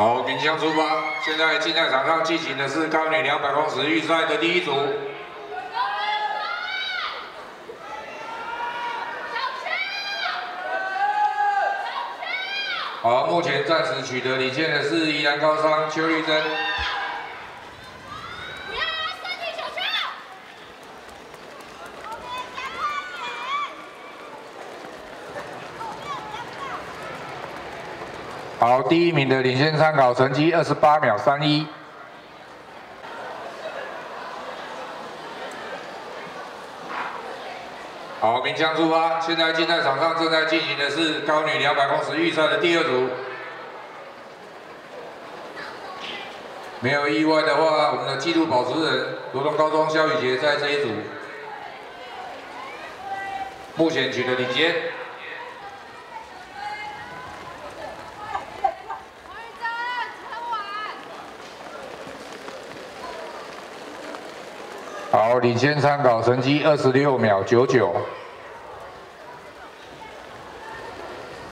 好，鸣枪出发。现在竞赛场上进行的是高女两百公尺预赛的第一组。好，目前暂时取得领先的是宜兰高商邱丽珍。好，第一名的领先参考成绩二十八秒三一。好，鸣枪出发。现在竞赛场上正在进行的是高女两百公尺预赛的第二组。没有意外的话，我们的纪录保持人罗东高中肖宇杰在这一组目前取得领先。好，领先参考成绩二十六秒九九。